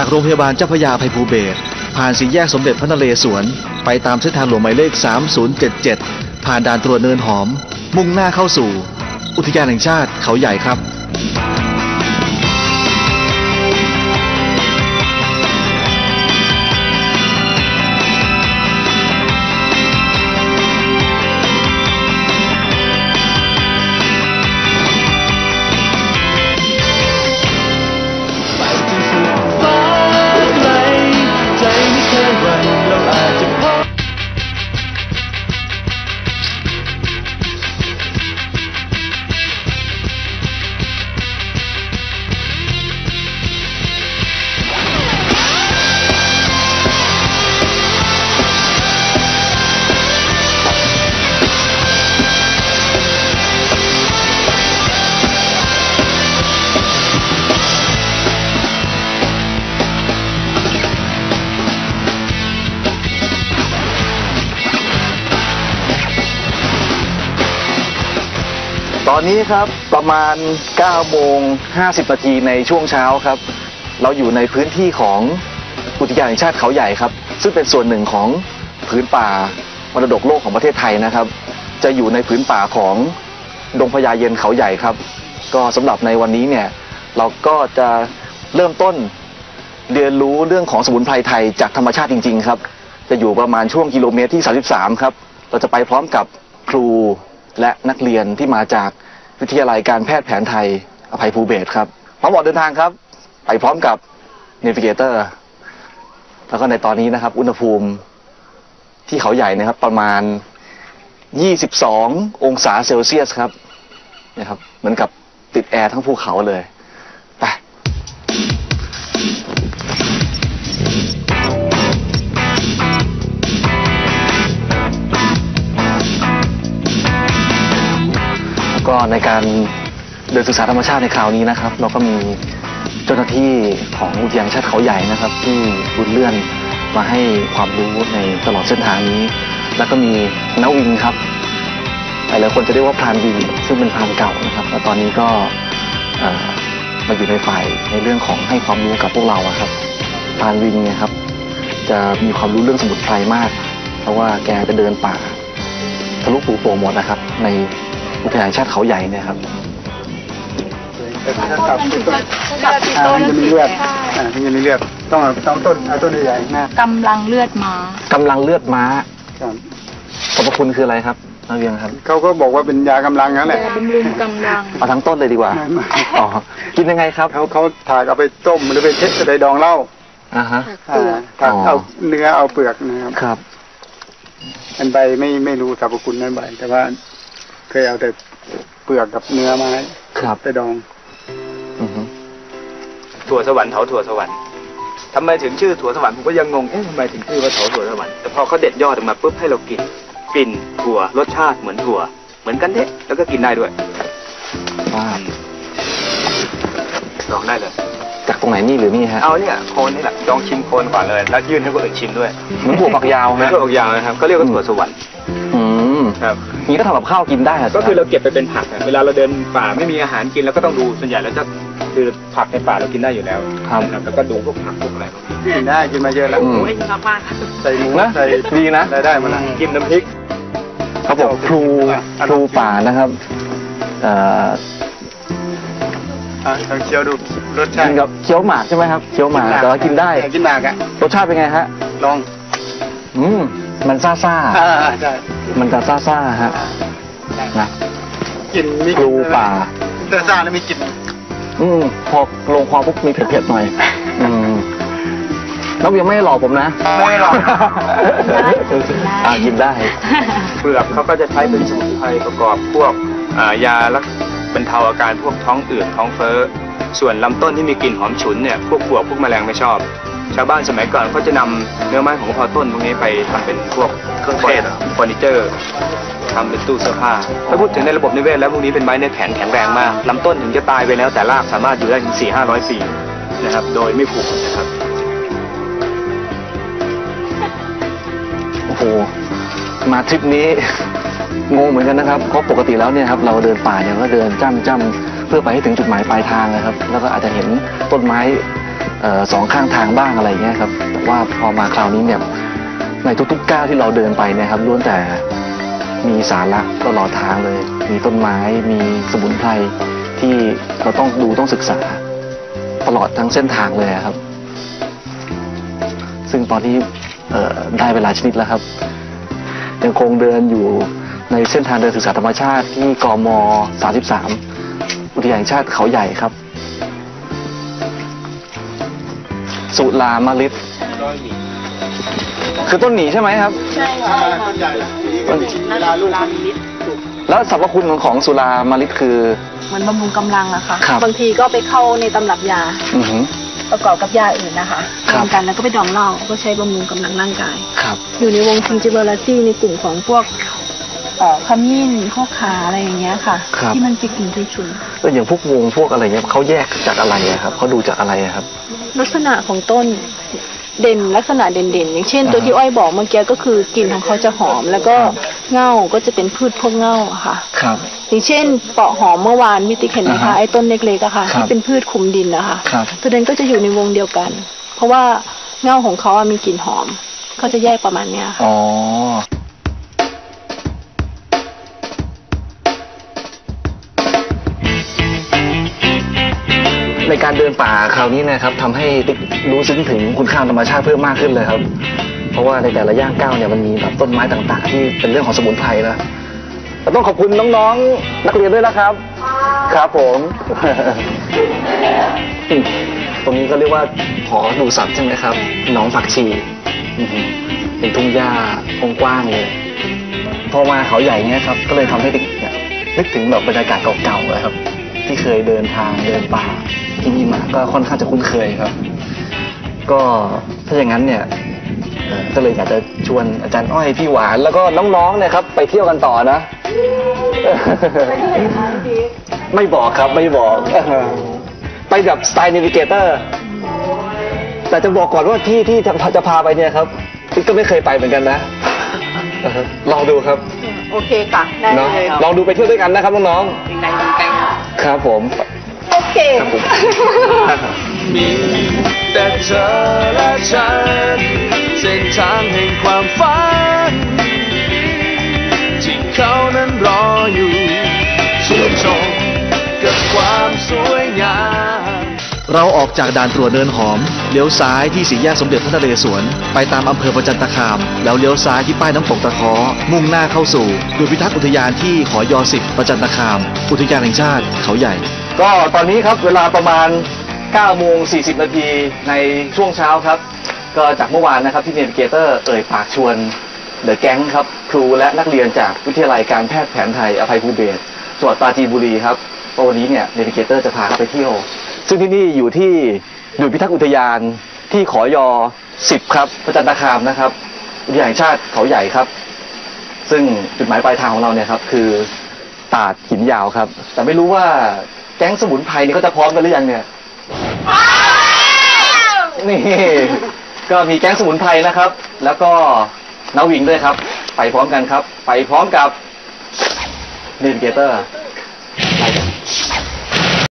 จากโรงพยาบาลเจ้าพระยาภัยภูเบศผ่านสี่แยกสมเด็จพระนเรศวร ไปตามเส้นทางหลวงหมายเลข 3077 ผ่านด่านตรวจเนินหอม มุ่งหน้าเข้าสู่ อุทยานแห่งชาติเขาใหญ่ครับ อนนี้ครับประมาณ9โมง50นาทีในช่วงเช้าครับ เราอยู่ในพื้นที่ของอุทยานแห่งชาติเขาใหญ่ครับ ซึ่งเป็นส่วนหนึ่งของพื้นป่ามรดกโลกของประเทศไทยนะครับ จะอยู่ในพื้นป่าของดงพญาเย็นเขาใหญ่ครับ ก็สำหรับในวันนี้เนี่ยเราก็จะเริ่มต้นเรียนรู้เรื่องของสมุนไพรไทยจากธรรมชาติจริง ๆ ครับ จะอยู่ประมาณช่วงกิโลเมตรที่ 33 ครับ เราจะไปพร้อมกับครูและนักเรียนที่มาจาก วิทยาลัยการแพทย์แผนไทย อภัยภูเบศครับพร้อมออกเดินทางครับ ไปพร้อมกับ Navigator แล้วก็ในตอนนี้นะครับ อุณหภูมิที่เขาใหญ่นะครับ ประมาณ 22 องศาเซลเซียสครับนะครับ เหมือนกับติดแอร์ทั้งภูเขาเลย ก็ในการเดินศึกษาธรรมชาติในคราวนี้นะครับ เราก็มีเจ้าหน้าที่ของอุทยานแห่งชาติเขาใหญ่นะครับ ที่บุญเลื่อนมาให้ความรู้ในตลอดเส้นทางนี้ แล้วก็มีนวินครับหลายๆคนจะเรียกว่าพรานวินซึ่งเป็นพรานเก่านะครับแล้วตอนนี้ก็เอ่อมาอยู่ในฝ่ายในเรื่องของให้ความรู้กับพวกเราอะครับพรานวินเนี่ยครับ จะมีความรู้เรื่องสมุนไพรมาก เพราะว่าแกจะเดินป่า ทะลุปูโป่งหมดนะครับ ใน อุทยานแห่งชาติเขาใหญ่เนี่ยครับกลับต้นอ่ามันจะมีเลือดอ่ามันจะมีเลือดต้องเอาต้องต้นเอาต้นใหญ่ๆนะกำลังเลือดม้ากำลังเลือดม้าครับสรรพคุณคืออะไรครับนักเรียนครับเขาก็บอกว่าเป็นยากำลังนั่นแหละแต่บำรุงกำลัง เอาทั้งต้นเลยดีกว่าไม่ไม่อ๋อกินยังไงครับเขาเขาถากเอาไปต้มหรือไปเช็ดไปดองเหล้าอ่าฮะเปลือกถากอ๋อเอาเนื้อเอาเปลือกนะครับครับอันใบไม่ไม่รู้สรรพคุณนั้นใบแต่ว่า เคยเอาแต่เปลือกกับเนื้อมาให้ครับไปดองอือฮึถั่วสวรรค์เถาถั่วสวรรค์ทำไมถึงชื่อถั่วสวรรค์ผมก็ยังงงเอ๊ะทำไมถึงชื่อว่าเถาถั่วสวรรค์แต่พอเขาเด็ดยอดออกมาปุ๊บให้เรากินกลิ่นถั่วรสชาติเหมือนถั่ว เหมือนกันเด้แล้วก็กินได้ด้วยว่าลองได้เลย จากตรงไหนนี่หรือนี่ฮะเอาเนี่ยโคนนี่แหละลองชิมโคนก่อนเลย แล้วยื่นให้คนอื่นชิมด้วยเหมือนถั่วฝักยาวแล้วฮะก็ออกยาวนะครับก็เรียกว่าถั่วสวรรค์อืม ครับนี่ก็ทำกับข้าวกินได้หรก็คือเราเก็บไปเป็นผักอะเวลาเราเดินป่าไม่มีอาหารกินเราก็ต้องดูส่วนใหญ่เราจะคือผักในป่าเรากินได้อยู่แล้วครับนะครับแล้วก็ดูพวกผักพวกอะไรพวกนี้กินได้กินมาเยอะแล้วอืมใส่หมูนะใส่ดีนะได้ได้หมาละกินน้ำพริกเขาบอกพลูพลูป่านะครับเอ่ออะลองเคี้ยวดูรสชากิตินกับเคี้ยวหมากใช่ไหมครับเคี้ยวหมากแต่ว่ากินได้กินหมากอะรสชาติเป็นไงฮะลอง อืมมันซ่าซ่าๆอ่าใช่ มันจะซ่าซ่าๆฮะนะกินมีพลูป่า เตอร์ซ่าแล้วมีกลิ่นอืมพอลงคอปุ๊บมีเผ็ดๆหน่อย อืมแล้วยังไม่ได้หลอกผมนะไม่หรอกอ่ากินได้ เปลือกเขาก็จะใช้เป็นสมุนไพรประกอบพวกอ่ายารักบรรเทาอาการพวกท้องอืดท้องเฟ้อ ส่วนลำต้นที่มีกลิ่นหอมฉุนเนี่ยพวกปลวกพวกแมลงไม่ชอบ ชาวบ้านสมัยก่อนเขาจะนำเนื้อไม้ของพอต้นพวกนี้ไปทำเป็นพวกเครื่องเทศเฟอร์นิเจอร์ทำเป็นตู้เสื้อผ้าถ้าพูดถึงในระบบนิเวศแล้วพวกนี้เป็นไม้เนื้อแข็งแข็งแรงมากลำต้นถึงจะตายไปแล้วแต่รากสามารถอยู่ได้ถึง4 5 0 0ปีนะครับ โดยไม่ผุนะครับโอ้โหมาทริปนี้งงเหมือนกันนะครับเพราะปกติแล้วเนี่ยครับเราเดินป่าเนี่ยก็เดินจ้ำจ้ำเพื่อไปให้ถึงจุดหมายปลายทางนะครับ แล้วก็อาจจะเห็นต้นไม้ออสองข้างทางบ้างอะไรเงี้ยครับแต่ว่าพอมาคราวนี้เนี่ย ในทุกๆก้าวที่เราเดินไปนี่ยครับล้วนแต่มีสาระตลอดทางเลย มีต้นไม้ มีสมุนไพรที่เราต้องดูต้องศึกษา ตลอดทั้งเส้นทางเลยครับ ซึ่งตอนนี้ได้เวลาชนิดแล้วครับ ยังคงเดินอยู่ในเส้นทางเดินศึกษาธรรมชาติที่กม 33 อุทยานแห่งชาติเขาใหญ่ครับ สุลามลิต คือต้นหนีใช่ไหมครับ ใช่ค่ะต้นใหญ่ต้นเวลาลูกมันแล้วสรรพคุณของของสุรามาลิตคือเหมือนบำรุงกำลังอะค่ะบางทีก็ไปเข้าในตำรับยาออืประกอบกับยาอื่นนะคะรวมกันแล้วก็ไปดองเหล้าก็ใช้บำรุงกำลังร่างกายครับ อยู่ในวงทิงจิเบอร์ซีในกลุ่มของพวกขมิ้นพวกขาอะไรอย่างเงี้ยค่ะ ที่มันจะกลิ่นฉุนแล้วอย่างพวกวงพวกอะไรเงี้ยเขาแยกจากอะไรครับเขาดูจากอะไรครับ ลักษณะของต้น เด่นลักษณะเด่นๆ อย่างเช่น ตัวอ่าฮะที่อ้อยบอกเมื่อกี้ก็คือกลิ่นของเขาจะหอม แล้วก็เง่าก็จะเป็นพืชพวกเง่าอะค่ะ ครับ อย่างเช่นเปาะหอมเมื่อวานมิติเห็นไหมอ่าคะฮะไอ้ต้นเล็กๆอะค่ะครับที่เป็นพืชคลุมดินนะคะครับตัวนั้นก็จะอยู่ในวงเดียวกัน เพราะว่าเง่าของเขาอะมีกลิ่นหอมก็จะแยกประมาณเนี้ยค่ะอ๋อ ในการเดินป่าคราวนี้นะครับทำให้ติ๊กรู้ซึ้งถึงคุณค่าธรรมชาติเพิ่มมากขึ้นเลยครับ เพราะว่าในแต่ละย่างก้าวเนี่ยมันมีแบบต้นไม้ต่างๆ ที่เป็นเรื่องของสมุนไพรนะแต่ต้องขอบคุณน้องๆนักเรียนด้วยนะครับ ครับผม ตรงนี้ก็เรียกว่าหอดูสัตว์ใช่ไหมครับหน้องผักชีอือหือเป็นทุ่งหญ้ากว้างๆเลย พอมาเขาใหญ่เนี่ยครับ ก็เลยทำให้เด็กเนี่ยนึกถึงแบบบรรยากาศเก่าๆเลยครับ ที่เคยเดินทางเดินป่าที่นี่มาก็ค่อนข้างจะคุ้นเคยครับ ก็ถ้าอย่างนั้นเนี่ยเอ่อก็เลยอยากจะชวนอาจารย์อ้อยพี่หวานแล้วก็น้องๆเนี่ยครับไปเที่ยวกันต่อนะ ไม่บอกครับไม่บอก ไปแบบสไตล์น a วิเกเตอร์ แต่จะบอกก่อนว่าที่ที่จะจะพาไปเนี่ยครับติ๊กก็ไม่เคยไปเหมือนกันนะลองดูครับโอเคค่ะได้เนาะเลยลองดูไปเที่ยวด้วยกันนะครับน้องๆ ครับผม โอเคครับผม มีแต่เธอและฉันเส้นทางแห่งความฝันที่เขานั้นรออยู่ชื่นชมกับความสวยงาม เราออกจากด่านตรวจเนินหอม เลี้ยวซ้ายที่สี่แยกสมเด็จพระนเรศวร ไปตามอำเภอประจันตคาม แล้วเลี้ยวซ้ายที่ป้ายน้ำตกตะเคอมุ่งหน้าเข้าสู่หน่วยพิทักษ์อุทยานที่ขอยอสิบประจันตคาม อุทยานแห่งชาติเขาใหญ่ ก็ตอนนี้ครับเวลาประมาณ9โมง40 นาทีในช่วงเช้าครับ ก็จากเมื่อวานนะครับที่ Navigator เอ่ยปากชวน the gang ครับครูและนักเรียนจากวิทยาลัยการแพทย์แผนไทยอภัยภูเบศจังหวัดปราจีนบุรีครับวันนี้เนี่ย Navigator จะพาเขาไปเที่ยว ซึ่งที่นี่อยู่ที่หน่วยพิทักษ์อุทยานที่ขอยอ10ครับประจันตคามนะครับอุทยานแห่งชาติเขาใหญ่ครับ ซึ่งจุดหมายปลายทางของเราเนี่ยครับ คือตาดหินยาวครับ แต่ไม่รู้ว่าแก๊งสมุนไพรนี่เขาจะพร้อมกันหรือยังเนี่ยนี่ก็มีแก๊งสมุนไพรนะครับ แล้วก็นาวิงด้วยครับ ไปพร้อมกันครับ ไปพร้อมกับเนวิเกเตอร์